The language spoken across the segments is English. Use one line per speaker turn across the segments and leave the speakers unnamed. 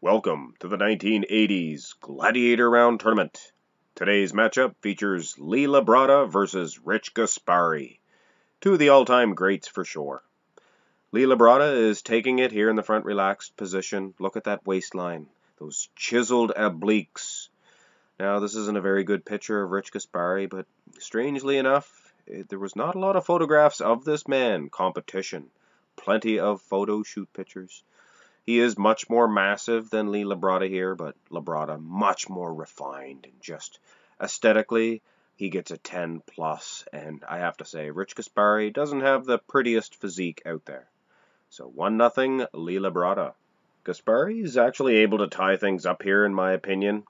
Welcome to the 1980s Gladiator Round Tournament. Today's matchup features Lee Labrada versus Rich Gaspari. Two of the all-time greats for sure. Lee Labrada is taking it here in the front relaxed position. Look at that waistline. Those chiseled obliques. Now, this isn't a very good picture of Rich Gaspari, but strangely enough, it, there was not a lot of photographs of this man. Competition. Plenty of photo shoot pictures. He is much more massive than Lee Labrada here, but Labrada much more refined and just aesthetically, he gets a 10 plus. And I have to say, Rich Gaspari doesn't have the prettiest physique out there. So 1 nothing Lee Labrada. Gaspari is actually able to tie things up here, in my opinion.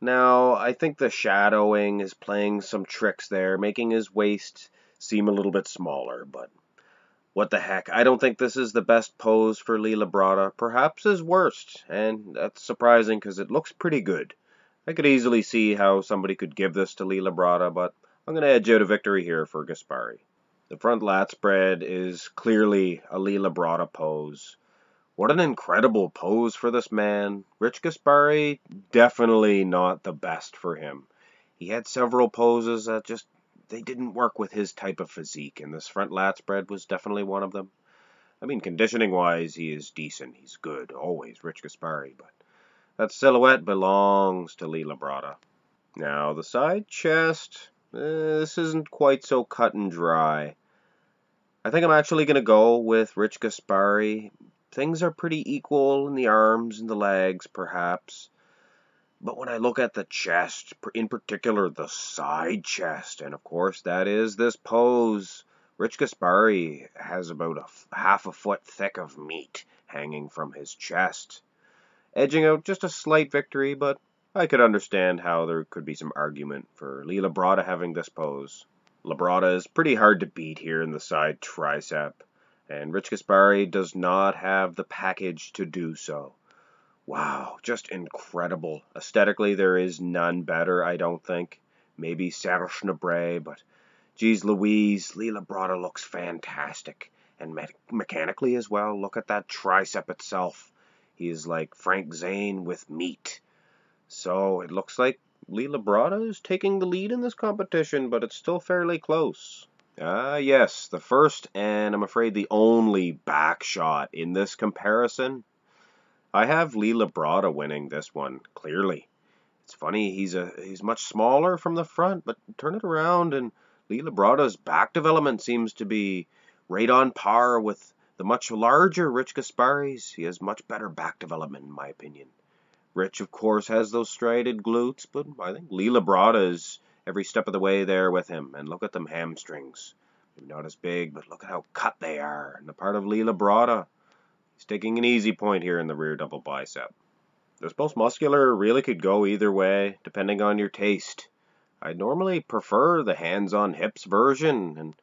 Now, I think the shadowing is playing some tricks there, making his waist seem a little bit smaller, but what the heck? I don't think this is the best pose for Lee Labrada. Perhaps his worst, and that's surprising because it looks pretty good. I could easily see how somebody could give this to Lee Labrada, but I'm going to edge out a victory here for Gaspari. The front lat spread is clearly a Lee Labrada pose. What an incredible pose for this man. Rich Gaspari, definitely not the best for him. He had several poses that just they didn't work with his type of physique, and this front lat spread was definitely one of them. I mean, conditioning wise, he is decent. He's good, always, Rich Gaspari, but that silhouette belongs to Lee Labrada. Now, the side chest, eh, this isn't quite so cut and dry. I think I'm actually going to go with Rich Gaspari. Things are pretty equal in the arms and the legs, perhaps. But when I look at the chest, in particular the side chest, and of course that is this pose, Rich Gaspari has about a half a foot thick of meat hanging from his chest, edging out just a slight victory, but I could understand how there could be some argument for Lee Labrada having this pose. Labrada is pretty hard to beat here in the side tricep, and Rich Gaspari does not have the package to do so. Wow, just incredible. Aesthetically, there is none better, I don't think. Maybe Serge Nubret, but geez Louise, Lee Labrada looks fantastic. And me- mechanically as well, look at that tricep itself. He is like Frank Zane with meat. So it looks like Lee Labrada is taking the lead in this competition, but it's still fairly close. Ah, yes, the first and I'm afraid the only back shot in this comparison I have Lee Labrada winning this one, clearly. It's funny, he's a he's much smaller from the front, but turn it around and Lee Labrada's back development seems to be right on par with the much larger Rich Gaspari's. He has much better back development, in my opinion. Rich, of course, has those striated glutes, but I think Lee Labrada is every step of the way there with him. And look at them hamstrings. Not as big, but look at how cut they are. And the part of Lee Labrada. He's taking an easy point here in the rear double bicep. This post muscular really could go either way, depending on your taste. I normally prefer the hands on hips version, and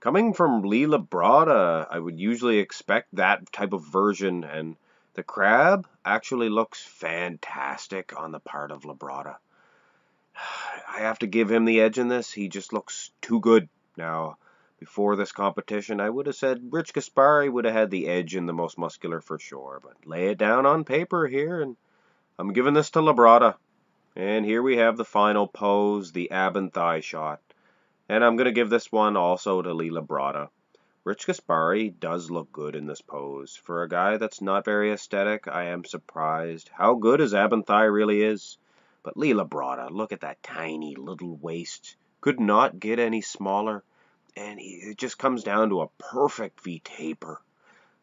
coming from Lee Labrada, I would usually expect that type of version, and the crab actually looks fantastic on the part of Labrada. I have to give him the edge in this. He just looks too good. Now, before this competition, I would have said Rich Gaspari would have had the edge in the most muscular for sure. But lay it down on paper here, and I'm giving this to Labrada. And here we have the final pose, the ab and thigh shot. And I'm going to give this one also to Lee Labrada. Rich Gaspari does look good in this pose. For a guy that's not very aesthetic, I am surprised how good his ab and thigh really is. But Lee Labrada, look at that tiny little waist. Could not get any smaller and it just comes down to a perfect V taper.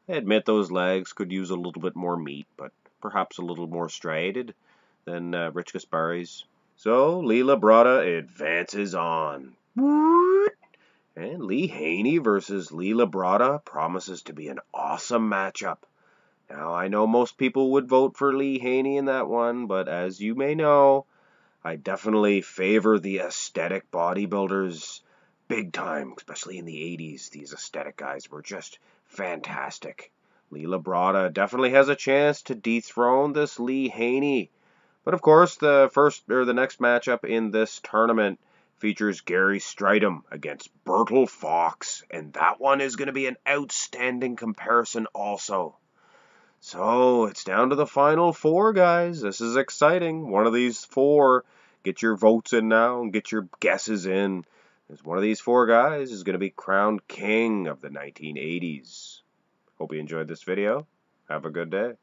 I admit those legs could use a little bit more meat, but perhaps a little more striated than uh, Rich Gaspari's. So Lee Labrada advances on. And Lee Haney versus Lee Labrada promises to be an awesome matchup. Now, I know most people would vote for Lee Haney in that one, but as you may know, I definitely favor the aesthetic bodybuilders big time, especially in the 80s. These aesthetic guys were just fantastic. Lee Labrada definitely has a chance to dethrone this Lee Haney. But of course, the first or the next matchup in this tournament features Gary Strydom against Bertil Fox, and that one is going to be an outstanding comparison also. So it's down to the final four, guys. This is exciting. One of these four, get your votes in now and get your guesses in. As one of these four guys is going to be crowned king of the 1980s. Hope you enjoyed this video. Have a good day.